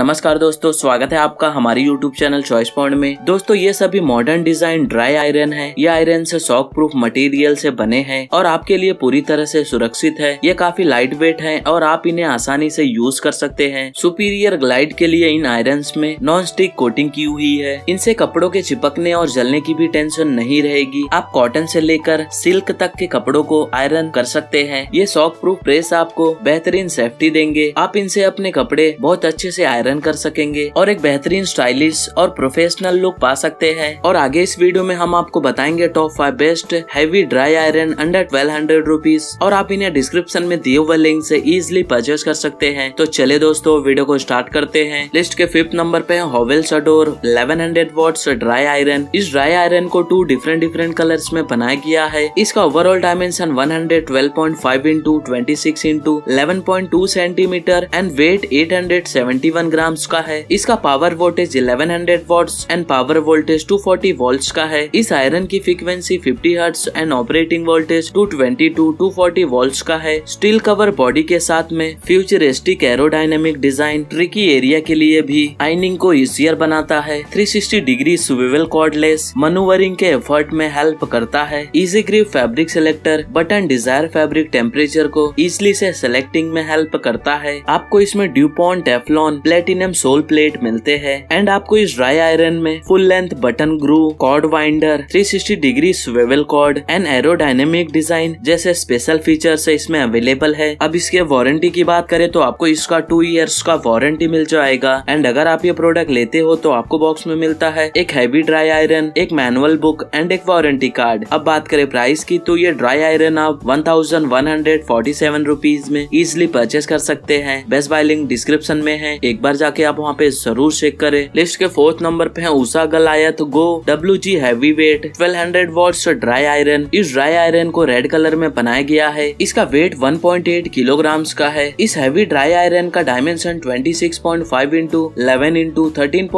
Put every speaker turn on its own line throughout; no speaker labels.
नमस्कार दोस्तों, स्वागत है आपका हमारे YouTube चैनल चॉइस पॉइंट में। दोस्तों, ये सभी मॉडर्न डिज़ाइन ड्राई आयरन है। ये आयरन से शॉक प्रूफ मटेरियल से बने हैं और आपके लिए पूरी तरह से सुरक्षित है। ये काफ़ी लाइट वेट है और आप इन्हें आसानी से यूज़ कर सकते हैं। सुपीरियर ग्लाइड के लिए इन आयरन में नॉन स्टिक कोटिंग की हुई है। इनसे कपड़ों के चिपकने और जलने की भी टेंशन नहीं रहेगी। आप कॉटन से लेकर सिल्क तक के कपड़ों को आयरन कर सकते हैं। ये शॉक प्रूफ प्रेस आपको बेहतरीन सेफ्टी देंगे। आप इनसे अपने कपड़े बहुत अच्छे से आयरन कर सकेंगे और एक बेहतरीन स्टाइलिश और प्रोफेशनल लुक पा सकते हैं। और आगे इस वीडियो में हम आपको बताएँगे top five best heavy dry iron under twelve hundred rupees और आप इन्हें डिस्क्रिप्शन में दिए हुए लिंक से इजिली परचेज कर सकते हैं। तो चले दोस्तों, वीडियो को स्टार्ट करते हैं। लिस्ट के फिफ्थ नंबर पे हॉवेल सडोर eleven hundred watts dry iron इस ड्राई आयरन को टू डिफरेंट डिफरेंट कलर्स में बनाया गया है। इसका overall dimension one hundred twelve point five into twenty six into eleven point two centimetre and weight eight hundred seventy one grams का है। इसका power voltage 1100 watts and power voltage 240 volts का है। इस आयरन की frequency 50 hertz and operating voltage 220 to 240 volts का है। Steel cover body के साथ में futuristic aerodynamic design tricky area के लिए भी आइनिंग को इजियर बनाता है। 360 डिग्री सुविवल कॉर्डलेस मनोवरिंग के एफर्ट में हेल्प करता है। Easy grip fabric selector button desire fabric temperature को इजिली से सिलेक्टिंग में हेल्प करता है। आपको इसमें DuPont Teflon platinum sole plate मिलते हैं। एंड आपको इस ड्राई आयरन में full length button groove cord winder 360 degree swivel cord and aerodynamic design जैसे स्पेशल फीचर्स इसमें अवेलेबल है। अब इसके वारंटी की बात करें तो आपको इसका टू ईयर्स का वारंटी मिल जाएगा। एंड अगर आप ये प्रोडक्ट लेते हो तो आपको बॉक्स में मिलता है एक हैवी ड्राई आयरन एक मैनुअल बुक एंड एक वारंटी कार्ड अब बात करें प्राइस की तो ये ड्राई आयरन आप one thousand one hundred forty seven में इजिली परचेज कर सकते हैं। बेस्ट बाय लिंक डिस्क्रिप्शन में है। एक बार जाके आप वहाँ पे ज़रूर चेक करें। लिस्ट के फोर्थ नंबर पे है Usha गलायत go W G heavy weight twelve hundred watt dry iron इस ड्राई आयरन को रेड कलर में बनाया गया है। इसका वेट 1.8 किलोग्राम का है। इस हैवी ड्राई आयरन का dimension 26.5 point five into eleven into thirteen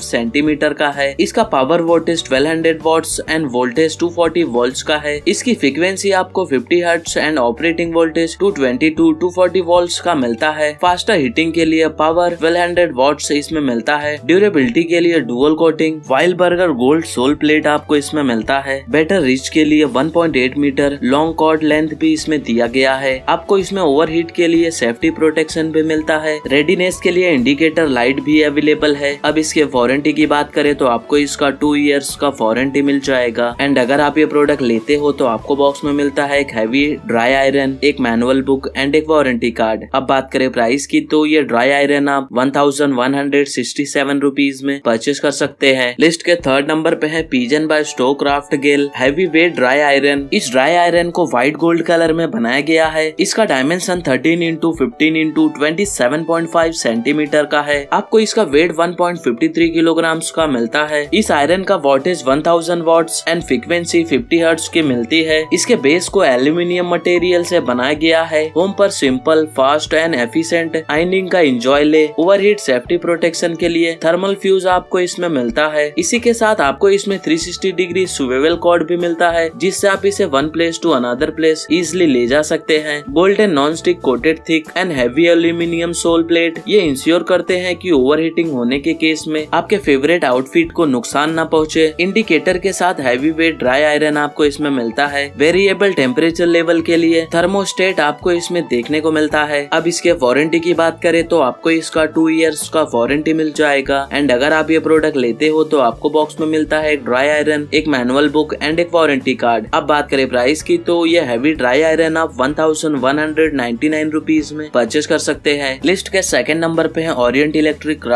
centimetre का है। इसका power voltage 1200 hundred watts and voltage 240 volt का है। इसकी फ्रिक्वेंसी आपको 50 hertz and operating voltage 220 to 240 volts का मिलता है। फास्टर हीटिंग के लिए पावर 1200 हंड्रेड वॉट्स इसमें मिलता है। ड्यूरेबिलिटी के लिए dual coating Weilburger gold sole plate आपको इसमें मिलता है। बेटर रिच के लिए 1.8 मीटर लॉन्ग कॉर्ड लेंथ भी इसमें दिया गया है। आपको इसमें ओवरहीट के लिए सेफ्टी प्रोटेक्शन भी मिलता है। रेडीनेस के लिए इंडिकेटर लाइट भी अवेलेबल है। अब इसके वारंटी की बात करें तो आपको इसका टू ईयर्स का वारंटी मिल जाएगा। एंड अगर आप ये प्रोडक्ट लेते हो तो आपको बॉक्स में मिलता है एक हैवी ड्राई आयरन एक मैनुअल बुक एंड एक वारंटी कार्ड अब बात करें प्राइस की तो ये ड्राई आयरन आप one thousand one hundred sixty seven rupees में परचेज कर सकते हैं। लिस्ट के थर्ड नंबर पे है Pigeon by Stovekraft Gale heavy weight dry iron इस ड्राई आयरन को व्हाइट गोल्ड कलर में बनाया गया है। इसका dimension 13 into fifteen into twenty point centimetre का है। आपको इसका वेट 1.53 किलोग्राम का मिलता है। इस आयरन का wattage 1000 watts and frequency 50 hertz की मिलती है। इसके बेस को एल्यूमिनियम मटेरियल से बनाया गया है। होम पर simple fast and efficient ironing का इंजॉय ले। ओवरहीट सेफ्टी प्रोटेक्शन के लिए थर्मल फ्यूज आपको इसमें मिलता है। इसी के साथ आपको इसमें 360 डिग्री सुवेवल कॉर्ड भी मिलता है, जिससे आप इसे one place to another place easily ले जा सकते हैं। Bolt and non stick coated thick and heavy aluminium sole plate ये इंश्योर करते हैं कि ओवर होने के केस में आपके फेवरेट आउटफिट को नुकसान न पहुँचे। इंडिकेटर के साथ हैवी वेट ड्राई आयरन आपको इसमें मिलता है। वेरिएबल टेम्परेचर लेवल के लिए थर्मोस्टेट आपको इसमें देखने को मिलता है। अब इसके वारंटी की बात करें तो आपको इसका टू इयर्स का वारंटी मिल जाएगा। एंड अगर आप ये प्रोडक्ट लेते हो तो आपको बॉक्स में मिलता है एक ड्राई आयरन एक मैनुअल बुक एंड एक वारंटी कार्ड अब बात करें प्राइस की तो ये हैवी ड्राई आयरन आप one thousand one hundred ninety nine rupees में परचेज कर सकते हैं। लिस्ट के सेकंड नंबर पे है Orient Electric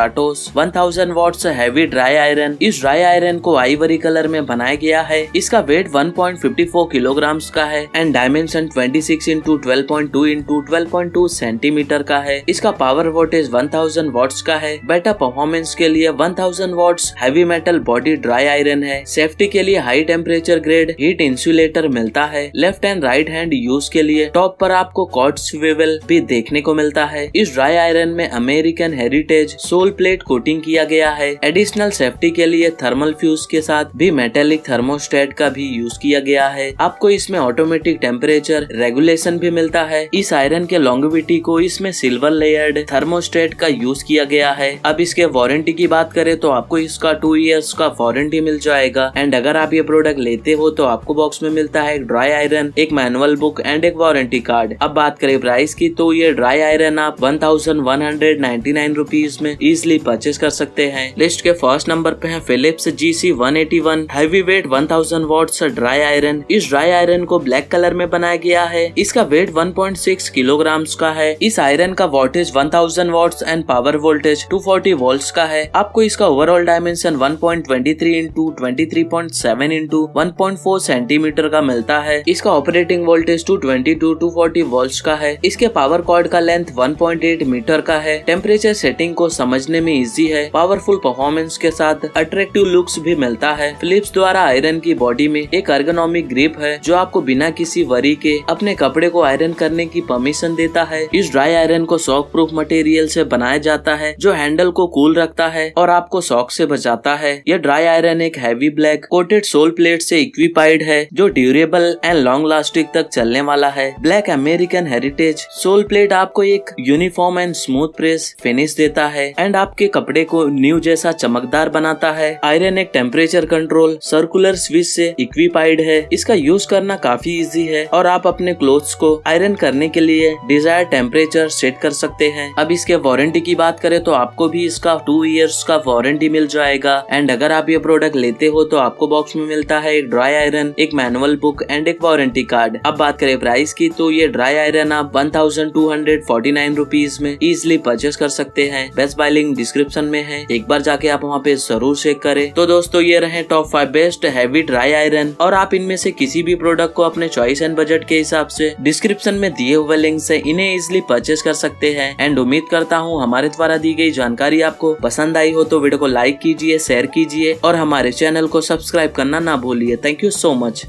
one thousand watt heavy dry iron इस ड्राई आयरन को आईवरी कलर में बनाया गया है। इसका वेट 1.54 किलोग्राम का है and dimension 26 six into twelve point two into twelve point two centimetre का है। इसका पावर वोल्टेज 1000 वॉट्स का है। बेटर परफॉर्मेंस के लिए 1000 watts heavy metal body dry iron है। सेफ्टी के लिए high temperature grade heat insulator मिलता है। Left and right hand use के लिए टॉप पर आपको कॉट स्वेवल भी देखने को मिलता है। इस ड्राई आयरन में American heritage sole plate coating किया गया है। एडिशनल सेफ्टी के लिए थर्मल फ्यूज के साथ भी मेटेलिक थर्मोस्टेट का भी यूज़ किया गया है। आपको इसमें ऑटोमेटिक टेम्परेचर रेगुलेशन भी मिलता है। इस आयरन के लॉन्गिविटी को इसमें सिल्वर लेयर्ड थर्मोस्टेट का यूज़ यूज़ किया गया है। अब इसके वारंटी की बात करें तो आपको इसका टू ईयर्स का वारंटी मिल जाएगा। एंड अगर आप ये प्रोडक्ट लेते हो तो आपको बॉक्स में मिलता है एक ड्राई आयरन एक मैनुअल बुक एंड एक वारंटी कार्ड अब बात करें प्राइस की तो ये ड्राई आयरन आप वन थाउज़ेंड वन रुपीज़ में इजिली परचेज कर सकते हैं। लिस्ट के फ़र्स्ट नंबर पे है Philips G C one eighty one heavy weight one thousand watts dry iron इस ड्राई आयरन को ब्लैक कलर में बनाया गया है। इसका वेट 1.6 किलोग्राम का है। इस आयरन का voltage 1000 watts and power voltage 240 volts का है। आपको इसका overall dimension 1.23 point into twenty into centimetre का मिलता है। इसका ऑपरेटिंग वोल्टेज 220 टू 240 वोल्ट्स का है। इसके पावर कॉर्ड का लेंथ 1.8 मीटर का है। टेम्परेचर सेटिंग को समझने में इजी है। पावरफुल परफॉर्मेंस के साथ अट्रैक्टिव लुक्स भी मिलता है। फिलिप्स द्वारा आयरन की बॉडी में एक अर्गोनॉमिक ग्रिप है, जो आपको बिना किसी वरी के अपने कपड़े को आयरन करने की परमिशन देता है। इस ड्राई आयरन को शॉक प्रूफ मटेरियल से बनाया जाता है, जो हैंडल को कूल रखता है और आपको शॉक से बचाता है। यह ड्राई आयरन एक heavy black coated sole plate से इक्विपाइड है, जो ड्यूरेबल एंड लॉन्ग लास्टिंग तक चलने वाला है। Black American heritage sole plate आपको एक uniform and smooth press finish देता है एंड आपके कपड़े को न्यू जैसा चमकदार बनाता है। आयरन एक टेम्परेचर कंट्रोल सर्कुलर स्विच से इक्विपाइड है। इसका यूज़ करना काफ़ी इजी है और आप अपने क्लोथ्स को आयरन करने के लिए डिज़ायर टेम्परेचर सेट कर सकते हैं। अब इसके वारंटी की बात करें तो आपको भी इसका टू इयर्स का वारंटी मिल जाएगा। एंड अगर आप ये प्रोडक्ट लेते हो तो आपको बॉक्स में मिलता है एक ड्राई आयरन एक मैनुअल बुक एंड एक वारंटी कार्ड अब बात करें प्राइस की तो ये ड्राई आयरन आप one thousand two hundred forty nine rupees में इजिली परचेस कर सकते हैं। बेस्ट बाय लिंक डिस्क्रिप्शन में है। एक बार जाके आप वहाँ पे ज़रूर चेक करें। तो दोस्तों, ये रहे top five best heavy dry iron और आप इनमें से किसी भी प्रोडक्ट को अपने चॉइस एंड बजट के हिसाब से डिस्क्रिप्शन में दिए हुए लिंक से इन्हें इजिली परचेस कर सकते हैं। एंड उम्मीद करता हूँ हमारे द्वारा दी गई जानकारी आपको पसंद आई हो तो वीडियो को लाइक कीजिए शेयर कीजिए और हमारे चैनल को सब्सक्राइब करना ना भूलिए। Thank you so much